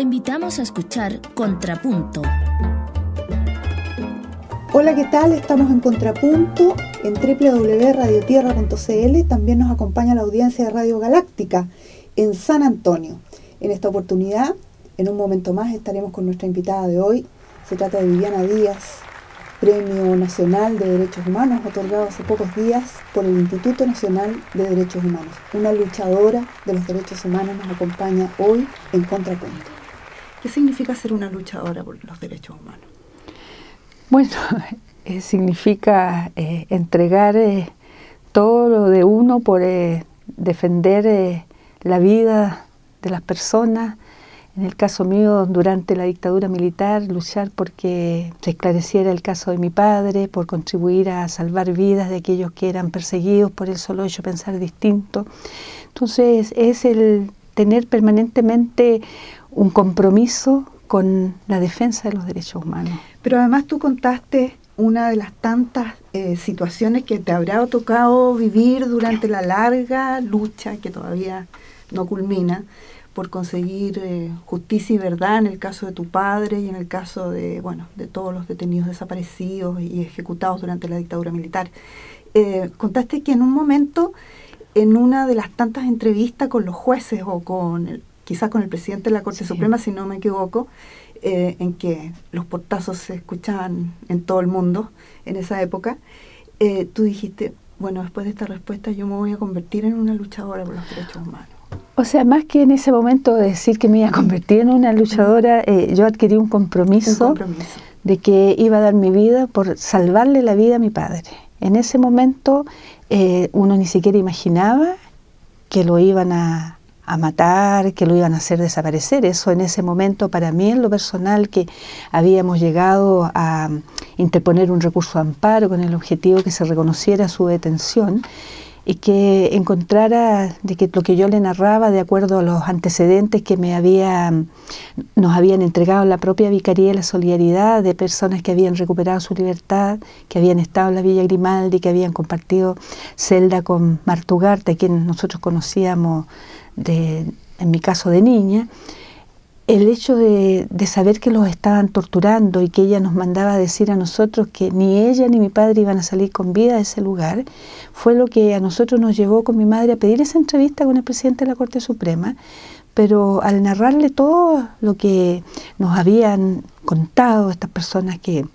Te invitamos a escuchar Contrapunto. Hola, ¿qué tal? Estamos en Contrapunto en www.radiotierra.cl. También nos acompaña la audiencia de Radio Galáctica en San Antonio. En esta oportunidad, en un momento más, estaremos con nuestra invitada de hoy. Se trata de Viviana Díaz, Premio Nacional de Derechos Humanos, otorgado hace pocos días por el Instituto Nacional de Derechos Humanos. Una luchadora de los derechos humanos nos acompaña hoy en Contrapunto. ¿Qué significa ser una luchadora por los derechos humanos? Bueno, eh, significa eh, entregar eh, todo lo de uno por defender la vida de las personas, en el caso mío, durante la dictadura militar, luchar porque se esclareciera el caso de mi padre, por contribuir a salvar vidas de aquellos que eran perseguidos por el solo hecho pensar distinto. Entonces, es el tener permanentemente un compromiso con la defensa de los derechos humanos. Pero además tú contaste una de las tantas eh, situaciones que te habrá tocado vivir durante la larga lucha que todavía no culmina por conseguir eh, justicia y verdad en el caso de tu padre y en el caso de, bueno, de todos los detenidos desaparecidos y ejecutados durante la dictadura militar. Eh, contaste que en un momento, en una de las tantas entrevistas con los jueces o con el, quizás con el presidente de la Corte Suprema, si no me equivoco, eh, en que los portazos se escuchaban en todo el mundo en esa época, tú dijiste, bueno, después de esta respuesta yo me voy a convertir en una luchadora por los derechos humanos. O sea, más que en ese momento decir que me iba a convertir en una luchadora, eh, yo adquirí un compromiso, de que iba a dar mi vida por salvarle la vida a mi padre. En ese momento eh, uno ni siquiera imaginaba que lo iban a, a, matar, que lo iban a hacer desaparecer. Eso en ese momento para mí en lo personal que habíamos llegado a interponer un recurso de amparo con el objetivo que se reconociera su detención y que encontrara de que lo que yo le narraba de acuerdo a los antecedentes que me había nos habían entregado la propia Vicaría de la Solidaridad de personas que habían recuperado su libertad, que habían estado en la Villa Grimaldi, que habían compartido celda con Martugarte, a quien nosotros conocíamos de, en mi caso de niña, el hecho de, saber que los estaban torturando y que ella nos mandaba decir a nosotros que ni ella ni mi padre iban a salir con vida de ese lugar, fue lo que a nosotros nos llevó con mi madre a pedir esa entrevista con el presidente de la Corte Suprema, pero al narrarle todo lo que nos habían contado estas personas que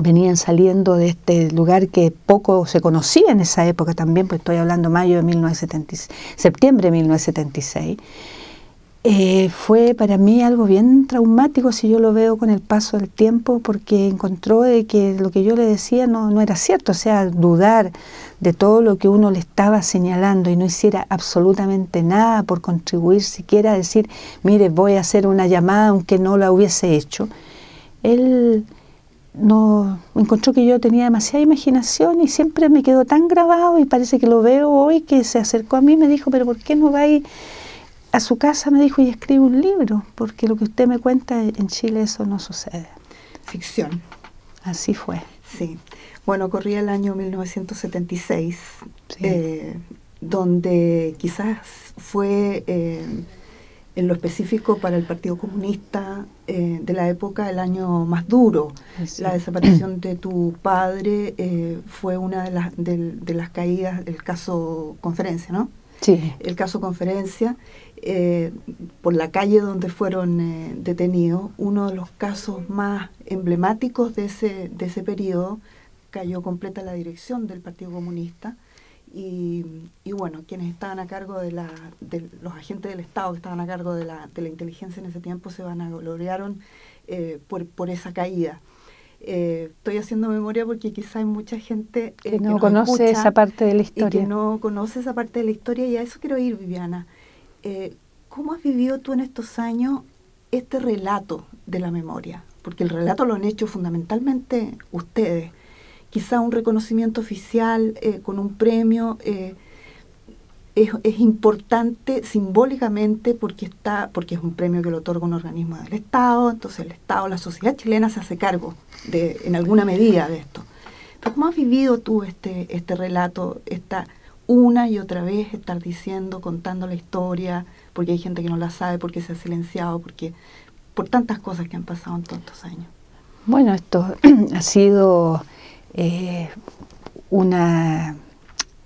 venían saliendo de este lugar que poco se conocía en esa época también, pues estoy hablando mayo de 1976, septiembre de 1976, eh, fue para mí algo bien traumático si yo lo veo con el paso del tiempo, porque encontró de que lo que yo le decía no, no era cierto, o sea, dudar de todo lo que uno le estaba señalando y no hiciera absolutamente nada por contribuir, siquiera decir, mire, voy a hacer una llamada aunque no la hubiese hecho. Él no encontró que yo tenía demasiada imaginación y siempre me quedó tan grabado y parece que lo veo hoy que se acercó a mí y me dijo, pero ¿por qué no va ir a su casa me dijo y escribe un libro, porque lo que usted me cuenta en Chile eso no sucede. Ficción. Así fue. Sí. Bueno, corría el año 1976, eh, donde quizás fue eh, en lo específico para el Partido Comunista eh, de la época el año más duro. La desaparición de tu padre fue una de las, de las caídas del caso conferencia, ¿no? Sí. El caso conferencia. Eh, por la calle donde fueron eh, detenidos, uno de los casos más emblemáticos de ese, de ese periodo, cayó completa la dirección del Partido Comunista y, bueno, quienes estaban a cargo de, la, de los agentes del Estado que estaban a cargo de la, de la inteligencia en ese tiempo se vanagloriaron eh, por, por esa caída. Eh, estoy haciendo memoria porque quizá hay mucha gente que no conoce esa parte de la historia. Y que no conoce esa parte de la historia y a eso quiero ir, Viviana. Eh, ¿cómo has vivido tú en estos años este relato de la memoria? Porque el relato lo han hecho fundamentalmente ustedes. Quizá un reconocimiento oficial eh, con un premio eh, es, importante simbólicamente porque está porque es un premio que lo otorga un organismo del Estado, entonces el Estado, la sociedad chilena se hace cargo de, en alguna medida de esto. Pero ¿cómo has vivido tú este, este relato, esta una y otra vez estar diciendo, contando la historia, porque hay gente que no la sabe, porque se ha silenciado, porque por tantas cosas que han pasado en tantos años. Bueno, esto ha sido eh, una,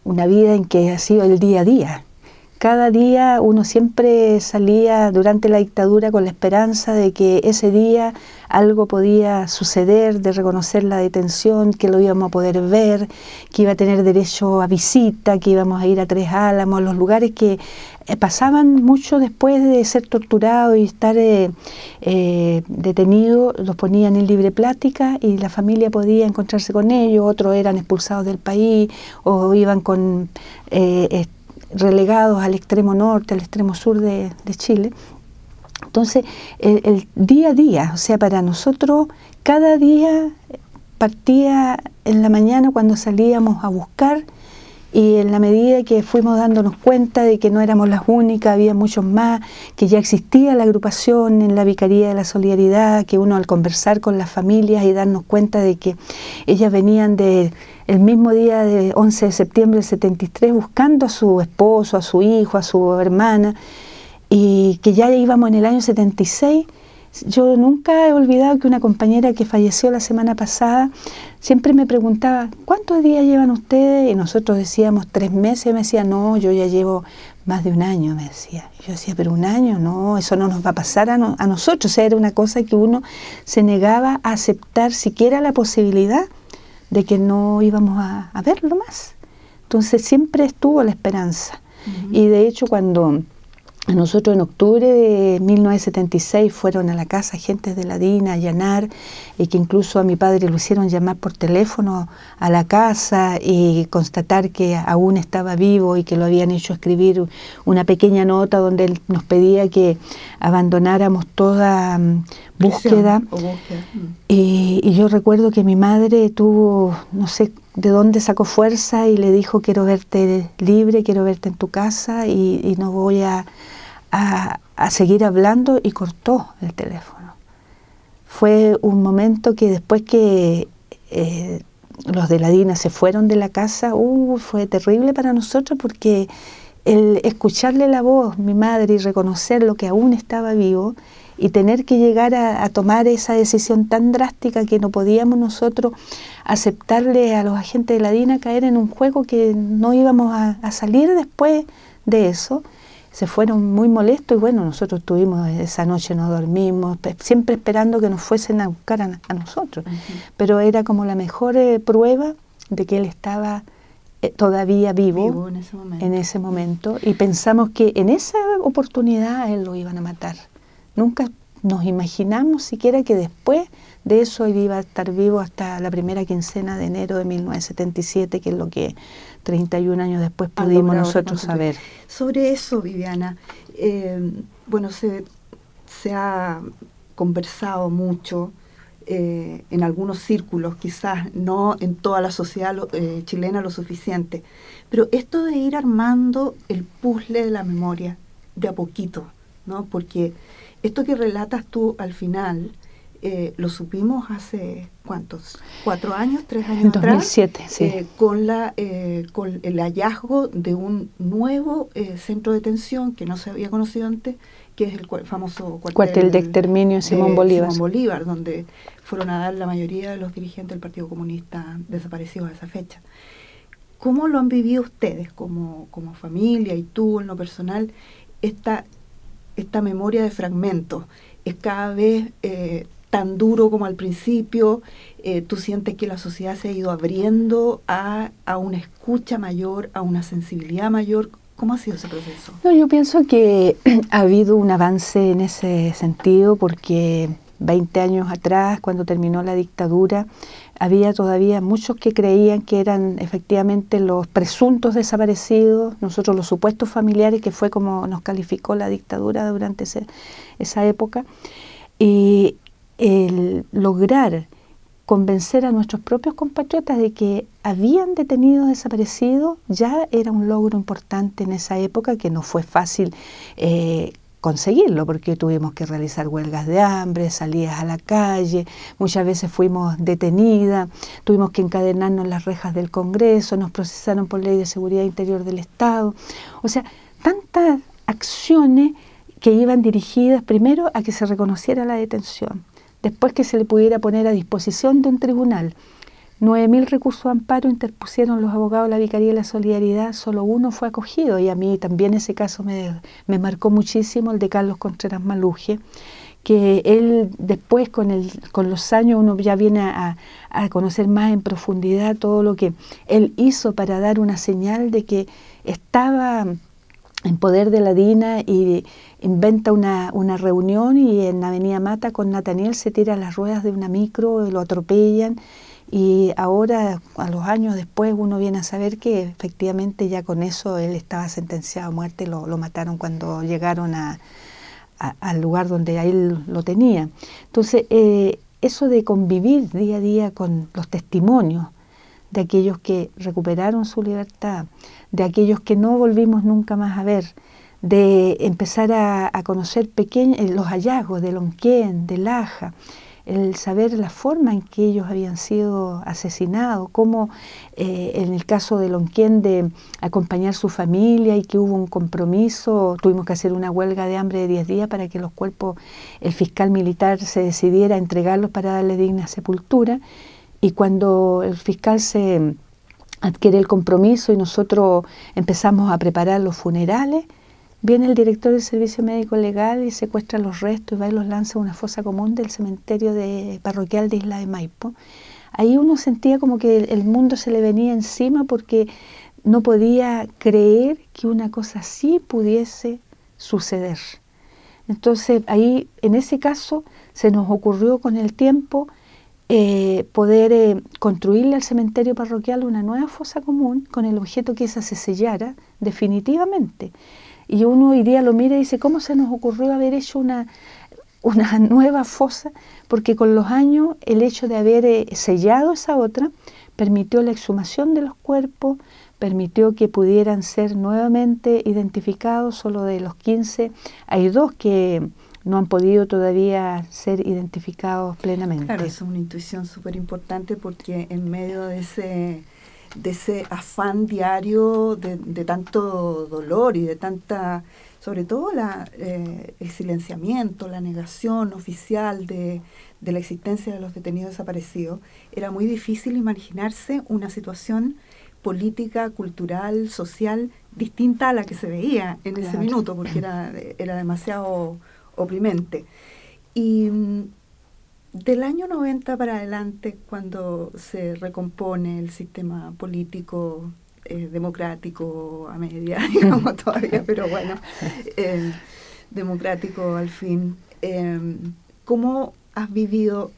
una vida en que ha sido el día a día. Cada día uno siempre salía durante la dictadura con la esperanza de que ese día algo podía suceder, de reconocer la detención, que lo íbamos a poder ver, que iba a tener derecho a visita, que íbamos a ir a Tres Álamos, los lugares que eh, pasaban mucho después de ser torturado y estar eh, eh, detenido, los ponían en libre plática y la familia podía encontrarse con ellos, otros eran expulsados del país o iban con relegados al extremo norte, al extremo sur de, Chile. Entonces, el, día a día, o sea, para nosotros, cada día partía en la mañana cuando salíamos a buscar y en la medida que fuimos dándonos cuenta de que no éramos las únicas, había muchos más, que ya existía la agrupación en la Vicaría de la Solidaridad, que uno al conversar con las familias y darnos cuenta de que ellas venían de el mismo día de 11 de septiembre del 73 buscando a su esposo, a su hijo, a su hermana, y que ya íbamos en el año 76. Yo nunca he olvidado que una compañera que falleció la semana pasada siempre me preguntaba, ¿cuántos días llevan ustedes? Y nosotros decíamos tres meses, y me decía, no, yo ya llevo más de un año, me decía. yo decía, pero un año, no, eso no nos va a pasar a, a nosotros. O sea, era una cosa que uno se negaba a aceptar siquiera la posibilidad de que no íbamos a, verlo más. Entonces siempre estuvo la esperanza. Y de hecho cuando nosotros en octubre de 1976 fueron a la casa agentes de la DINA a allanar y que incluso a mi padre lo hicieron llamar por teléfono a la casa y constatar que aún estaba vivo y que lo habían hecho escribir una pequeña nota donde él nos pedía que abandonáramos toda mm, búsqueda. Mm. Y, y yo recuerdo que mi madre tuvo, no sé de dónde sacó fuerza y le dijo quiero verte libre, quiero verte en tu casa y, no voy a, a, seguir hablando y cortó el teléfono. Fue un momento que después que eh, los de la DINA se fueron de la casa, uh, fue terrible para nosotros porque el escucharle la voz, mi madre, y reconocer lo que aún estaba vivo, y tener que llegar a, tomar esa decisión tan drástica que no podíamos nosotros aceptarle a los agentes de la DINA caer en un juego que no íbamos a, salir después de eso, se fueron muy molestos y bueno, nosotros estuvimos esa noche, no dormimos, siempre esperando que nos fuesen a buscar a, nosotros. Pero era como la mejor eh, prueba de que él estaba eh, todavía vivo, en, ese en, ese momento. y pensamos que en esa oportunidad él lo iban a matar. Nunca nos imaginamos siquiera que después de eso iba a estar vivo hasta la primera quincena de enero de 1977, que es lo que 31 años después pudimos nosotros saber. Sobre eso, Viviana, eh, bueno, se, se, ha conversado mucho eh, en algunos círculos, quizás no en toda la sociedad eh, chilena lo suficiente, pero esto de ir armando el puzzle de la memoria de a poquito, ¿no? Porque esto que relatas tú al final, eh, lo supimos hace cuántos, cuatro años, tres años en 2007, sí. Eh, con, la, eh, con el hallazgo de un nuevo centro de detención que no se había conocido antes, que es el famoso cuartel, de exterminio Simón Bolívar. Simón Bolívar, donde fueron a dar la mayoría de los dirigentes del Partido Comunista desaparecidos a esa fecha. ¿Cómo lo han vivido ustedes como, como familia y tú en lo personal esta esta memoria de fragmentos es cada vez eh, tan duro como al principio, eh, tú sientes que la sociedad se ha ido abriendo a, una escucha mayor, a una sensibilidad mayor. ¿Cómo ha sido ese proceso? No, yo pienso que ha habido un avance en ese sentido porque 20 años atrás, cuando terminó la dictadura, había todavía muchos que creían que eran efectivamente los presuntos desaparecidos, nosotros los supuestos familiares, que fue como nos calificó la dictadura durante esa época, y el lograr convencer a nuestros propios compatriotas de que habían detenidos desaparecidos ya era un logro importante en esa época que no fue fácil eh, conseguirlo, porque tuvimos que realizar huelgas de hambre, salidas a la calle, muchas veces fuimos detenidas, tuvimos que encadenarnos en las rejas del Congreso, nos procesaron por ley de seguridad interior del Estado. O sea, tantas acciones que iban dirigidas primero a que se reconociera la detención, después que se le pudiera poner a disposición de un tribunal. 9.000 recursos de amparo interpusieron los abogados de la Vicaría de la Solidaridad, solo uno fue acogido y a mí también ese caso me, me marcó muchísimo, el de Carlos Contreras Maluje, que él después con, el, con los años uno ya viene a, conocer más en profundidad todo lo que él hizo para dar una señal de que estaba en poder de la DINA y inventa una, una reunión y en Avenida Mata con Nathaniel se tira las ruedas de una micro, lo atropellan y ahora a los años después uno viene a saber que efectivamente ya con eso él estaba sentenciado a muerte, lo, lo mataron cuando llegaron al lugar donde él lo tenía. Entonces, eh, eso de convivir día a día con los testimonios de aquellos que recuperaron su libertad, de aquellos que no volvimos nunca más a ver, de empezar a, conocer pequeños, los hallazgos de Lonquén, de Laja, el saber la forma en que ellos habían sido asesinados, cómo eh, en el caso de Lonquén de acompañar su familia y que hubo un compromiso, tuvimos que hacer una huelga de hambre de 10 días para que los cuerpos, el fiscal militar se decidiera a entregarlos para darle digna sepultura. Y cuando el fiscal se adquiere el compromiso y nosotros empezamos a preparar los funerales, Viene el director del Servicio Médico Legal y secuestra los restos y va y los lanza a una fosa común del cementerio de, parroquial de Isla de Maipo. Ahí uno sentía como que el mundo se le venía encima porque no podía creer que una cosa así pudiese suceder. Entonces ahí, en ese caso, se nos ocurrió con el tiempo eh, poder eh, construirle al cementerio parroquial una nueva fosa común con el objeto que esa se sellara definitivamente. Y uno hoy día lo mira y dice, ¿cómo se nos ocurrió haber hecho una, una nueva fosa? Porque con los años el hecho de haber eh, sellado esa otra permitió la exhumación de los cuerpos, permitió que pudieran ser nuevamente identificados, solo de los 15 hay dos que no han podido todavía ser identificados plenamente. Claro, es una intuición súper importante porque en medio de ese de ese afán diario de, tanto dolor y de tanta, sobre todo la, eh, el silenciamiento, la negación oficial de, la existencia de los detenidos desaparecidos, era muy difícil imaginarse una situación política, cultural, social distinta a la que se veía en ese minuto, porque era, era demasiado oprimente. Y mm, del año 90 para adelante, cuando se recompone el sistema político eh, democrático a media, digamos todavía, pero bueno, eh, democrático al fin, eh, ¿cómo has vivido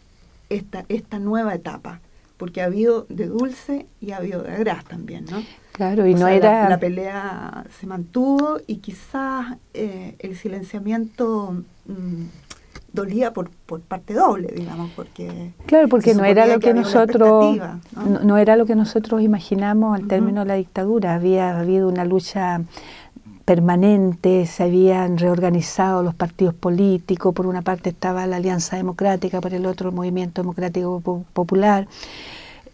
esta, esta nueva etapa? Porque ha habido de dulce y ha habido de agraz también, ¿no? Claro, y no era... La, pelea se mantuvo y quizás el silenciamiento... Mm, dolía por, por parte doble, digamos, porque... Claro, porque no era lo que, nosotros... ¿no? era lo que nosotros imaginamos al término de la dictadura. Había habido una lucha permanente, se habían reorganizado los partidos políticos, por una parte estaba la Alianza Democrática, por el otro el Movimiento Democrático Popular,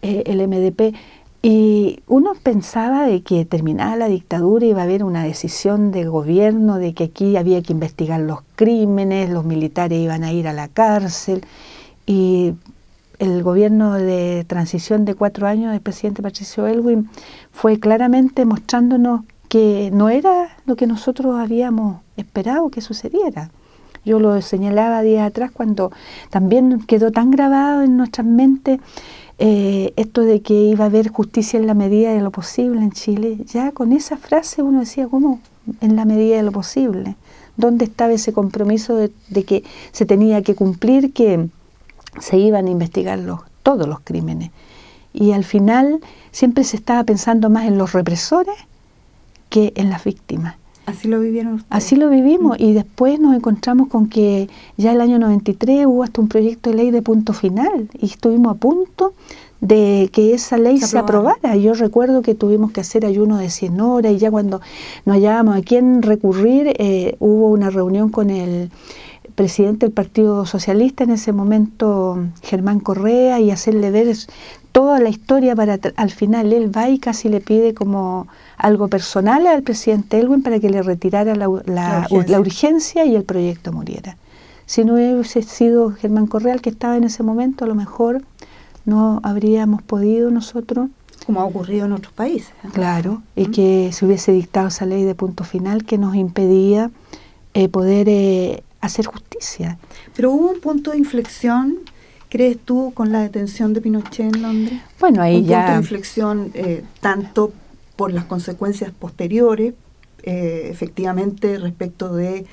eh, el MDP, y uno pensaba de que terminada la dictadura iba a haber una decisión de gobierno de que aquí había que investigar los crímenes, los militares iban a ir a la cárcel y el gobierno de transición de cuatro años del presidente Patricio Elwin fue claramente mostrándonos que no era lo que nosotros habíamos esperado que sucediera. Yo lo señalaba días atrás cuando también quedó tan grabado en nuestras mentes eh, esto de que iba a haber justicia en la medida de lo posible en Chile, ya con esa frase uno decía, ¿cómo? En la medida de lo posible. ¿Dónde estaba ese compromiso de, que se tenía que cumplir, que se iban a investigar los, todos los crímenes? Y al final siempre se estaba pensando más en los represores que en las víctimas. Así lo vivieron Así lo vivimos. Y después nos encontramos con que ya el año 93 hubo hasta un proyecto de ley de punto final y estuvimos a punto de que esa ley se, aprobara. Yo recuerdo que tuvimos que hacer ayuno de 100 horas y ya cuando nos hallábamos a quién recurrir, eh, hubo una reunión con el presidente del Partido Socialista en ese momento, Germán Correa, y hacerle ver toda la historia para al final él va y casi le pide como algo personal al presidente Elwin para que le retirara la, urgencia. y el proyecto muriera. Si no hubiese sido Germán Correa el que estaba en ese momento, a lo mejor no habríamos podido nosotros como ha ocurrido en otros países. Claro, y que se hubiese dictado esa ley de punto final que nos impedía eh, poder eh, hacer justicia. Pero hubo un punto de inflexión, ¿crees tú, con la detención de Pinochet en Londres? Bueno, ahí un ya... punto de inflexión eh, tanto por las consecuencias posteriores, efectivamente, respecto de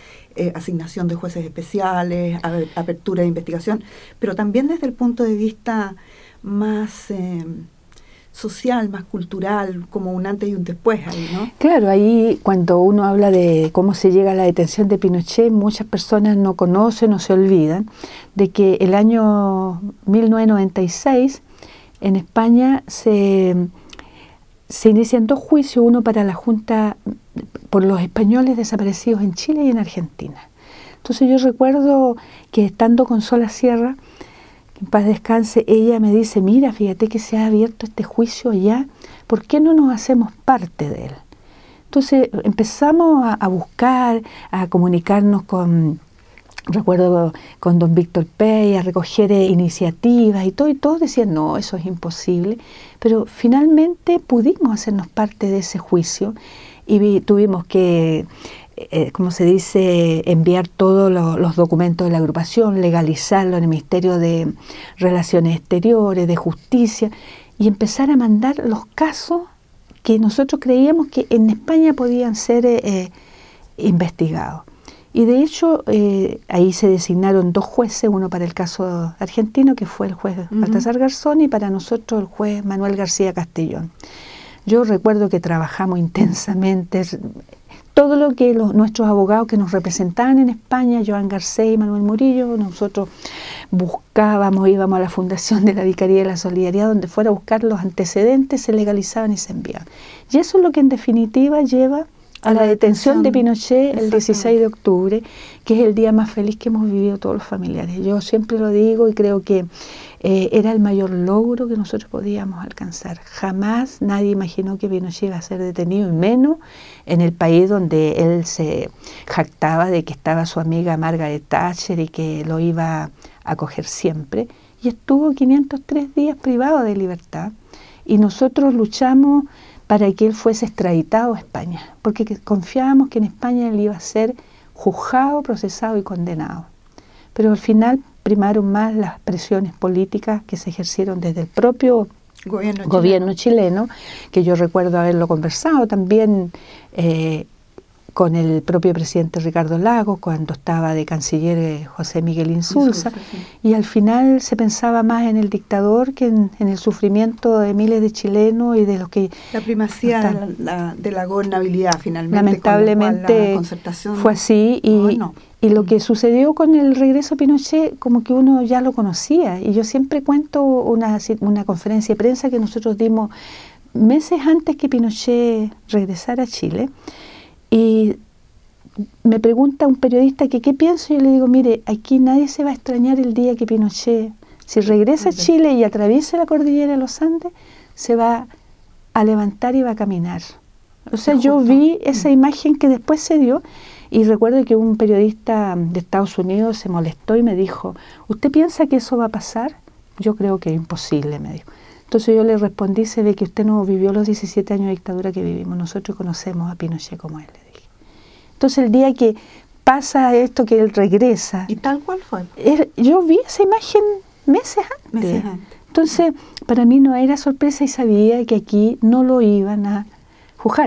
asignación de jueces especiales, apertura de investigación, pero también desde el punto de vista más social, más cultural, como un antes y un después ahí, ¿no? Claro, ahí cuando uno habla de cómo se llega a la detención de Pinochet, muchas personas no conocen o se olvidan de que el año 1996 en España se, se inician dos juicios, uno para la Junta por los españoles desaparecidos en Chile y en Argentina. Entonces yo recuerdo que estando con Sola Sierra, en paz descanse, ella me dice, mira, fíjate que se ha abierto este juicio allá, ¿por qué no nos hacemos parte de él? Entonces empezamos a, buscar, a comunicarnos con, recuerdo con don Víctor Pey, a recoger iniciativas y todo, y todos decían, no, eso es imposible, pero finalmente pudimos hacernos parte de ese juicio y tuvimos que eh, como se dice, enviar todos los documentos de la agrupación, legalizarlo en el Ministerio de Relaciones Exteriores, de Justicia, y empezar a mandar los casos que nosotros creíamos que en España podían ser eh, eh, investigados. Y de hecho, ahí se designaron dos jueces, uno para el caso argentino, que fue el juez Baltasar Garzón, y para nosotros el juez Manuel García Castellón. Yo recuerdo que trabajamos intensamente, todo lo que los, nuestros abogados que nos representaban en España, Joan Garcés y Manuel Murillo, nosotros buscábamos, íbamos a la Fundación de la Vicaría de la Solidaridad, donde fuera a buscar los antecedentes, se legalizaban y se enviaban. Y eso es lo que en definitiva lleva a la detención de Pinochet el 16 de octubre, que es el día más feliz que hemos vivido todos los familiares. Yo siempre lo digo y creo que eh, era el mayor logro que nosotros podíamos alcanzar. Jamás nadie imaginó que Pinochet iba a ser detenido, y menos en el país donde él se jactaba de que estaba su amiga Margaret Thatcher y que lo iba a acoger siempre. Y estuvo 503 días privado de libertad. Y nosotros luchamos para que él fuese extraditado a España, porque confiábamos que en España él iba a ser juzgado, procesado y condenado. Pero al final primaron más las presiones políticas que se ejercieron desde el propio gobierno, chileno. que yo recuerdo haberlo conversado también eh, con el propio presidente Ricardo Lagos cuando estaba de canciller eh, José Miguel Insulza, y al final se pensaba más en el dictador que en, el sufrimiento de miles de chilenos y de los que... La primacía de la, gobernabilidad finalmente. Lamentablemente fue así y, y lo que sucedió con el regreso a Pinochet, como que uno ya lo conocía. Y yo siempre cuento una, una conferencia de prensa que nosotros dimos meses antes que Pinochet regresara a Chile. Y me pregunta un periodista que qué pienso, y yo le digo, mire, aquí nadie se va a extrañar el día que Pinochet, si regresa a Chile y atraviesa la cordillera de los Andes, se va a levantar y va a caminar. O sea, yo vi esa imagen que después se dio y recuerdo que un periodista de Estados Unidos se molestó y me dijo, ¿usted piensa que eso va a pasar? Yo creo que es imposible, me dijo. Entonces yo le respondí, se ve que usted no vivió los 17 años de dictadura que vivimos, nosotros conocemos a Pinochet como él, le dije. Entonces el día que pasa esto, que él regresa... ¿Y tal cual fue? yo vi esa imagen meses antes. Meses antes. Entonces, para mí no era sorpresa y sabía que aquí no lo iban a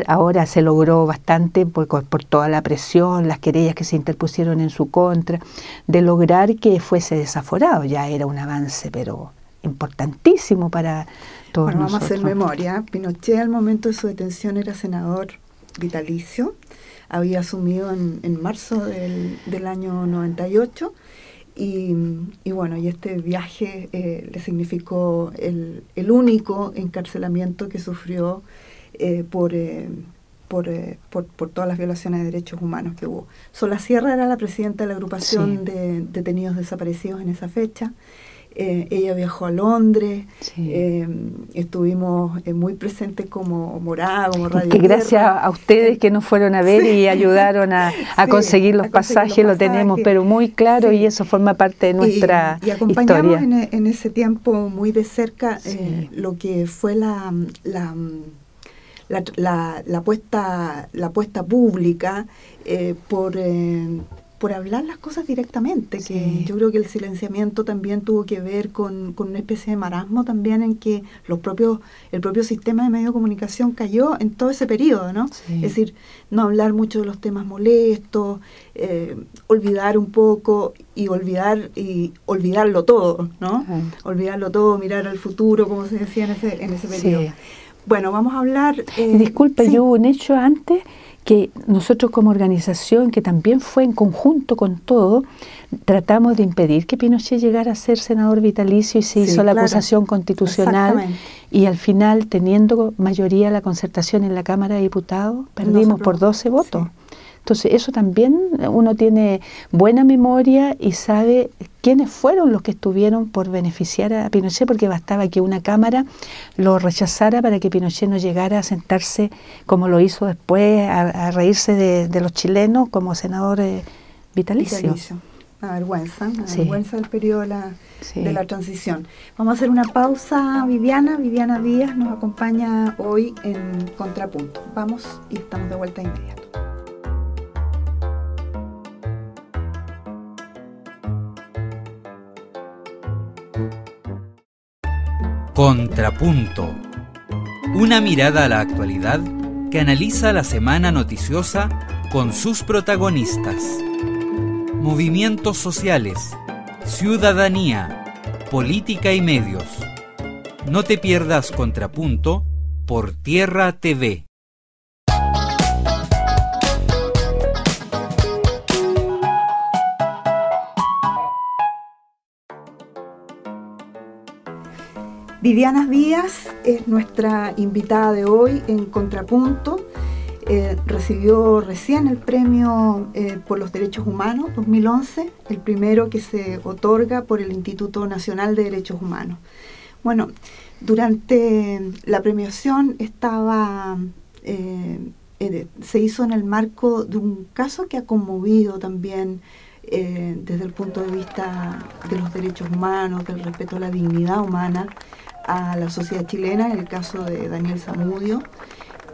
Ahora se logró bastante por, por, toda la presión, las querellas que se interpusieron en su contra, de lograr que fuese desaforado. Ya era un avance, pero importantísimo para todos bueno, Vamos a hacer memoria. Pinochet al momento de su detención era senador vitalicio, había asumido en, marzo del, del, año 98 y, y, bueno, y este viaje eh, le significó el, el único encarcelamiento que sufrió eh, por, eh, eh, por, por, todas las violaciones de derechos humanos que hubo. Sola Sierra era la presidenta de la agrupación de detenidos desaparecidos en esa fecha. Eh, ella viajó a Londres, eh, estuvimos eh, muy presentes como morada, como Radio. Que gracias a ustedes que nos fueron a ver y ayudaron a, conseguir los pasajes, lo tenemos, pero muy claro y eso forma parte de nuestra y, y acompañamos En, en, ese tiempo muy de cerca lo que fue la, la la, la, puesta, la puesta pública por, por hablar las cosas directamente, que yo creo que el silenciamiento también tuvo que ver con, una especie de marasmo también en que los propios, el propio sistema de medio de comunicación cayó en todo ese periodo, ¿no? Es decir, no hablar mucho de los temas molestos, eh, olvidar un poco y olvidar y olvidarlo todo, ¿no? Olvidarlo todo, mirar al futuro, como se decía en ese, en ese periodo. Bueno, vamos a hablar... Eh, Disculpe, yo hubo un hecho antes que nosotros como organización, que también fue en conjunto con todo, tratamos de impedir que Pinochet llegara a ser senador vitalicio y se hizo la acusación constitucional. Y al final, teniendo mayoría la concertación en la Cámara de Diputados, perdimos por 12 votos. Entonces, eso también uno tiene buena memoria y sabe quiénes fueron los que estuvieron por beneficiar a Pinochet, porque bastaba que una Cámara lo rechazara para que Pinochet no llegara a sentarse, como lo hizo después, a, reírse de, los chilenos como senador eh, vitalicio. Una vergüenza, una vergüenza del periodo de la, de la transición. Vamos a hacer una pausa, Viviana. Viviana Díaz nos acompaña hoy en Contrapunto. Vamos y estamos de vuelta inmediato. Contrapunto. Una mirada a la actualidad que analiza la semana noticiosa con sus protagonistas. Movimientos sociales, ciudadanía, política y medios. No te pierdas Contrapunto por Tierra TV. Viviana Díaz es nuestra invitada de hoy en Contrapunto. Eh, recibió recién el premio eh, por los derechos humanos 2011, el primero que se otorga por el Instituto Nacional de Derechos Humanos. Bueno, durante la premiación estaba, eh, se hizo en el marco de un caso que ha conmovido también desde el punto de vista de los derechos humanos, del respeto a la dignidad humana, a la sociedad chilena, en el caso de Daniel Zamudio,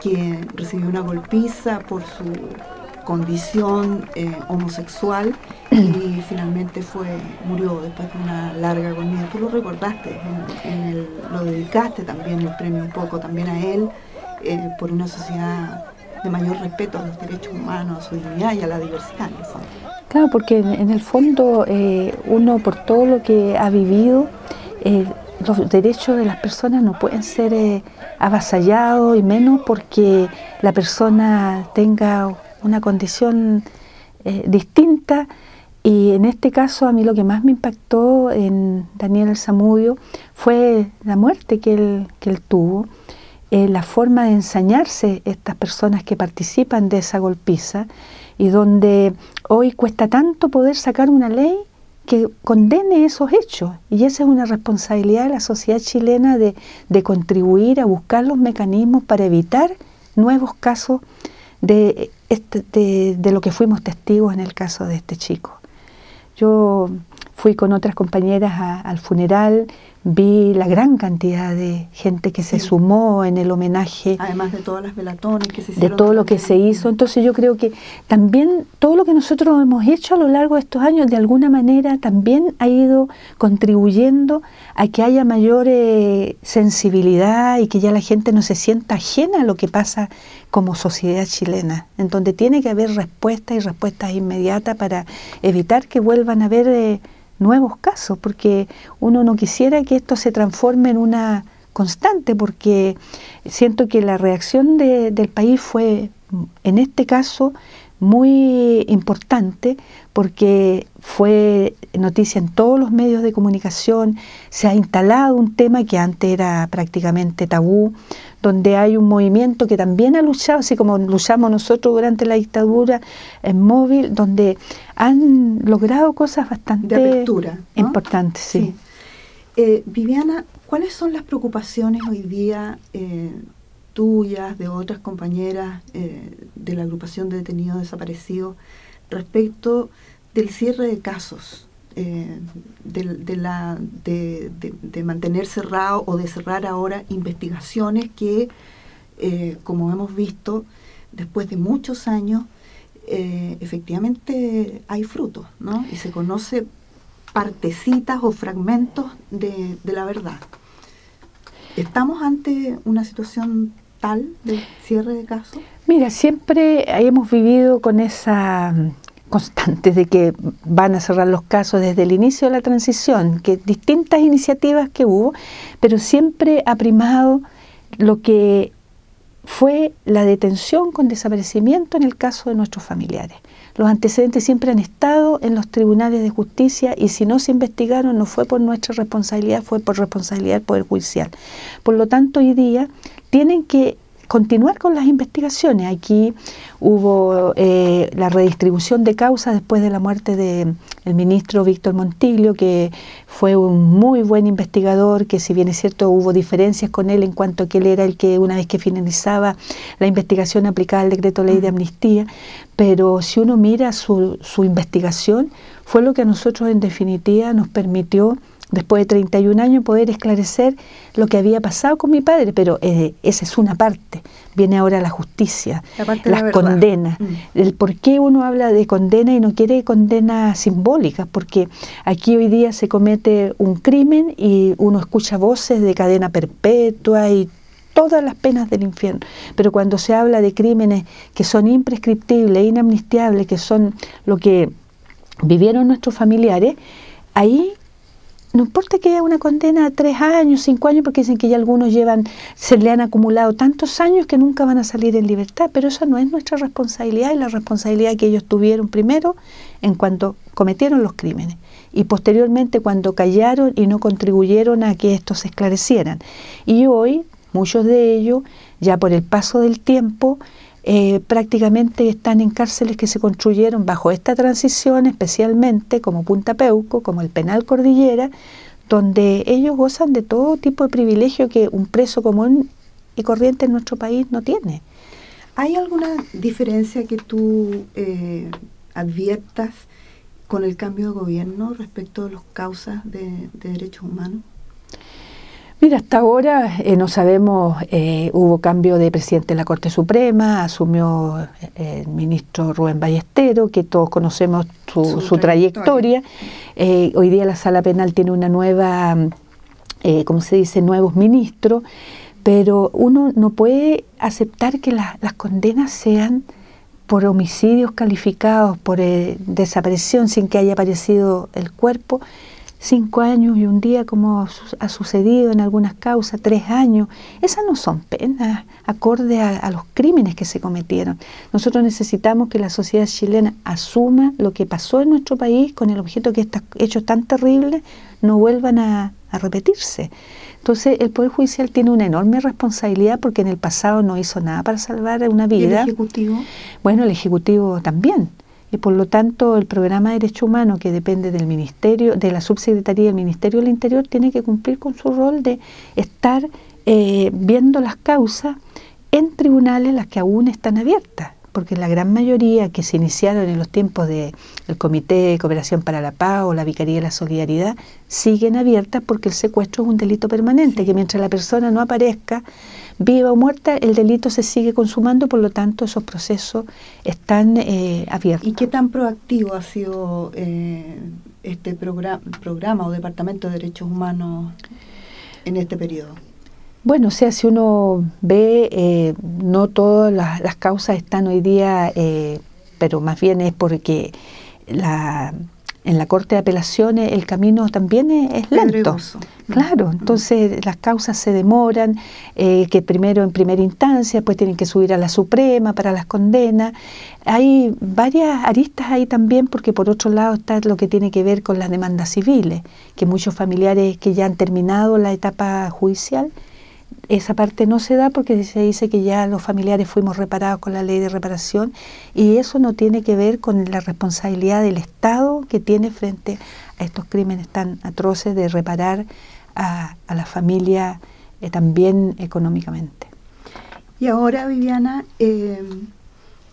que recibió una golpiza por su condición eh, homosexual y finalmente fue murió después de una larga agonía. Tú lo recordaste, lo dedicaste también el premio un poco también a él eh, por una sociedad de mayor respeto a los derechos humanos, a su dignidad y a la diversidad Claro, porque en, el fondo eh, uno por todo lo que ha vivido los derechos de las personas no pueden ser eh, avasallados y menos porque la persona tenga una condición eh, distinta. Y en este caso a mí lo que más me impactó en Daniel Zamudio fue la muerte que él, que él tuvo, eh, la forma de ensañarse estas personas que participan de esa golpiza y donde hoy cuesta tanto poder sacar una ley que condene esos hechos. Y esa es una responsabilidad de la sociedad chilena de, contribuir a buscar los mecanismos para evitar nuevos casos de, este, de, lo que fuimos testigos en el caso de este chico. Yo fui con otras compañeras al funeral vi la gran cantidad de gente que se sumó en el homenaje. Además de todas las velatones que se hicieron. De todo lo que se hizo. Entonces yo creo que también todo lo que nosotros hemos hecho a lo largo de estos años, de alguna manera, también ha ido contribuyendo a que haya mayor eh, sensibilidad y que ya la gente no se sienta ajena a lo que pasa como sociedad chilena, en donde tiene que haber respuestas y respuestas inmediatas para evitar que vuelvan a haber... Eh, nuevos casos, porque uno no quisiera que esto se transforme en una constante, porque siento que la reacción del país fue, en este caso, muy importante porque fue noticia en todos los medios de comunicación, se ha instalado un tema que antes era prácticamente tabú, donde hay un movimiento que también ha luchado, así como luchamos nosotros durante la dictadura en móvil, donde han logrado cosas bastante importantes. Sí. Eh, Viviana, ¿cuáles son las preocupaciones hoy día eh, tuyas, de otras compañeras eh, de la agrupación de detenidos desaparecidos respecto del cierre de casos? De, la, de, mantener cerrado o de cerrar ahora investigaciones que, como hemos visto, después de muchos años, efectivamente hay frutos, ¿no? Y se conoce partecitas o fragmentos de, la verdad. ¿Estamos ante una situación tal de cierre de casos? Mira, siempre hemos vivido con esa constante de que van a cerrar los casos desde el inicio de la transición, que distintas iniciativas que hubo, pero siempre ha primado lo que fue la detención con desaparecimiento en el caso de nuestros familiares. Los antecedentes siempre han estado en los tribunales de justicia y si no se investigaron no fue por nuestra responsabilidad, fue por responsabilidad del Poder Judicial. Por lo tanto, hoy día tienen que continuar con las investigaciones. Aquí hubo eh, la redistribución de causas después de la muerte del ministro Víctor Montiglio, que fue un muy buen investigador, que si bien es cierto hubo diferencias con él en cuanto a que él era el que una vez que finalizaba la investigación aplicaba el decreto ley de amnistía, pero si uno mira su, su investigación, fue lo que a nosotros en definitiva nos permitió después de 31 años, poder esclarecer lo que había pasado con mi padre, pero eh, esa es una parte. Viene ahora la justicia, las condenas, mm. el por qué uno habla de condena y no quiere condena simbólica, porque aquí hoy día se comete un crimen y uno escucha voces de cadena perpetua y todas las penas del infierno. Pero cuando se habla de crímenes que son imprescriptibles, inamnistiables, que son lo que vivieron nuestros familiares, ahí no importa que haya una condena de tres años, cinco años, porque dicen que ya algunos llevan, se le han acumulado tantos años que nunca van a salir en libertad, pero eso no es nuestra responsabilidad, es la responsabilidad que ellos tuvieron primero en cuanto cometieron los crímenes y posteriormente cuando callaron y no contribuyeron a que estos se esclarecieran. Y hoy, muchos de ellos, ya por el paso del tiempo, eh, prácticamente están en cárceles que se construyeron bajo esta transición, especialmente como Punta Peuco, como el Penal Cordillera, donde ellos gozan de todo tipo de privilegio que un preso común y corriente en nuestro país no tiene. ¿Hay alguna diferencia que tú eh, adviertas con el cambio de gobierno respecto a las causas de derechos humanos? Mira, hasta ahora eh, no sabemos, eh, hubo cambio de presidente de la Corte Suprema, asumió eh, el ministro Rubén Ballestero, que todos conocemos su, trayectoria. hoy día la sala penal tiene una nueva, ¿cómo se dice?, nuevos ministros, pero uno no puede aceptar que las condenas sean por homicidios calificados, por desaparición sin que haya aparecido el cuerpo, cinco años y un día como ha sucedido en algunas causas, tres años, esas no son penas acorde a, los crímenes que se cometieron. Nosotros necesitamos que la sociedad chilena asuma lo que pasó en nuestro país con el objeto que estos hechos tan terribles no vuelvan a, a repetirse. Entonces el Poder Judicial tiene una enorme responsabilidad porque en el pasado no hizo nada para salvar una vida. ¿Y el Ejecutivo? Bueno, el Ejecutivo también y por lo tanto el programa de Derecho Humano que depende del Ministerio, de la Subsecretaría del Ministerio del Interior, tiene que cumplir con su rol de estar eh, viendo las causas en tribunales las que aún están abiertas, porque la gran mayoría que se iniciaron en los tiempos del Comité de Cooperación para la Paz o la Vicaría de la Solidaridad siguen abiertas porque el secuestro es un delito permanente, que mientras la persona no aparezca viva o muerta, el delito se sigue consumando, por lo tanto esos procesos están eh, abiertos. ¿Y qué tan proactivo ha sido eh, este programa o Departamento de Derechos Humanos en este periodo? Bueno, o sea, si uno ve, eh, no todas las, causas están hoy día, pero más bien es porque la en la Corte de Apelaciones el camino también es, lento. Claro, mm. entonces las causas se demoran, eh, que primero en primera instancia, pues tienen que subir a la Suprema para las condenas. Hay varias aristas ahí también, porque por otro lado está lo que tiene que ver con las demandas civiles, que muchos familiares que ya han terminado la etapa judicial esa parte no se da porque se dice que ya los familiares fuimos reparados con la ley de reparación y eso no tiene que ver con la responsabilidad del Estado que tiene frente a estos crímenes tan atroces de reparar a, la familia eh, también económicamente. Y ahora, Viviana, eh,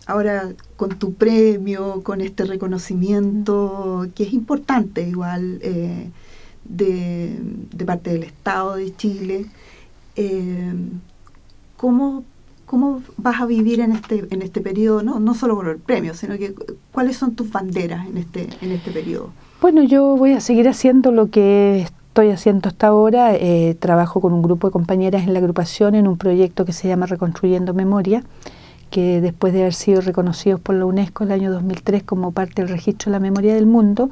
ahora con tu premio, con este reconocimiento que es importante igual eh, de, de, parte del Estado de Chile, eh, ¿cómo, ¿cómo, vas a vivir en este, en este periodo? No, no solo por el premio, sino que cuáles son tus banderas en este, en este periodo. Bueno, yo voy a seguir haciendo lo que estoy haciendo hasta ahora. Eh, trabajo con un grupo de compañeras en la agrupación en un proyecto que se llama Reconstruyendo Memoria que después de haber sido reconocidos por la UNESCO en el año 2003 como parte del registro de la memoria del mundo,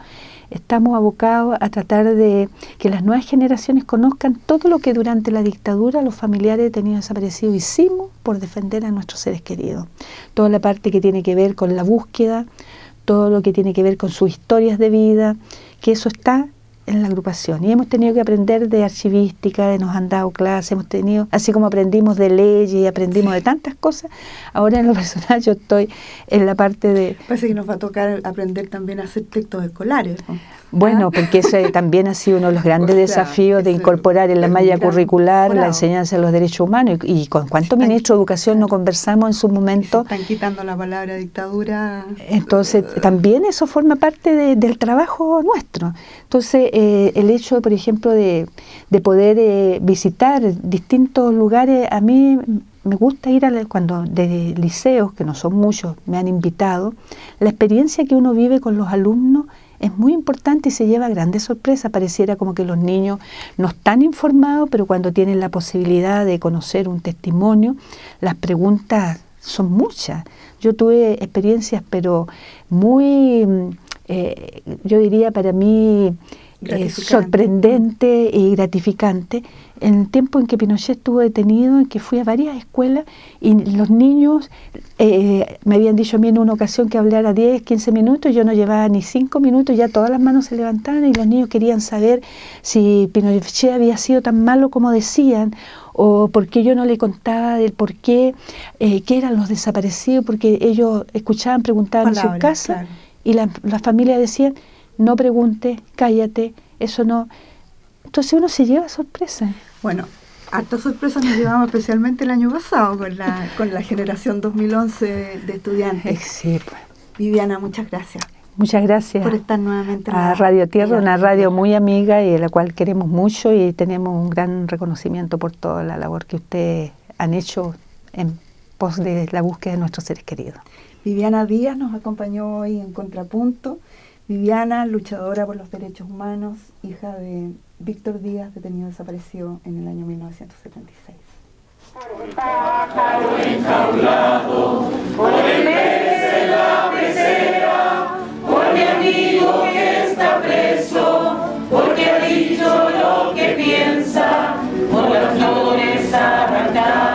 estamos abocados a tratar de que las nuevas generaciones conozcan todo lo que durante la dictadura los familiares tenido desaparecidos hicimos por defender a nuestros seres queridos. Toda la parte que tiene que ver con la búsqueda, todo lo que tiene que ver con sus historias de vida, que eso está en la agrupación y hemos tenido que aprender de archivística, nos han dado clases, hemos tenido, así como aprendimos de leyes y aprendimos de tantas cosas, ahora en lo personal yo estoy en la parte de... Parece que nos va a tocar aprender también a hacer textos escolares. Bueno, porque ese también ha sido uno de los grandes desafíos de incorporar en la malla curricular la enseñanza de los derechos humanos. Y, con cuánto ministro de Educación no conversamos en su momento. están quitando la palabra dictadura. Entonces, también eso forma parte del trabajo nuestro. Entonces, eh, el hecho, por ejemplo, de, poder eh, visitar distintos lugares, a mí me gusta ir a cuando de liceos, que no son muchos, me han invitado, la experiencia que uno vive con los alumnos es muy importante y se lleva grandes sorpresas. Pareciera como que los niños no están informados, pero cuando tienen la posibilidad de conocer un testimonio, las preguntas son muchas. Yo tuve experiencias, pero muy, eh, yo diría para mí, eh, sorprendente y gratificante en el tiempo en que Pinochet estuvo detenido, en que fui a varias escuelas y los niños eh, me habían dicho a mí en una ocasión que hablara 10, 15 minutos, yo no llevaba ni 5 minutos, ya todas las manos se levantaban y los niños querían saber si Pinochet había sido tan malo como decían o por qué yo no le contaba del por qué, eh, qué eran los desaparecidos, porque ellos escuchaban, preguntaban en su casa y la, la familia decía, no pregunte, cállate, eso no. Entonces uno se lleva sorpresa. Bueno, hartas sorpresas nos llevamos especialmente el año pasado con la, con la generación 2011 de estudiantes. Sí, pues. Viviana, muchas gracias. Muchas gracias por estar nuevamente a Radio Tierra, una radio muy amiga y de la cual queremos mucho y tenemos un gran reconocimiento por toda la labor que ustedes han hecho en pos de la búsqueda de nuestros seres queridos. Viviana Díaz nos acompañó hoy en Contrapunto. Viviana, luchadora por los derechos humanos, hija de Víctor Díaz, detenido desaparecido en el año 1976. Por pájaro enjaulado, por el pez en la pecera, por mi amigo que está preso, porque ha dicho lo que piensa, por las flores arrancadas.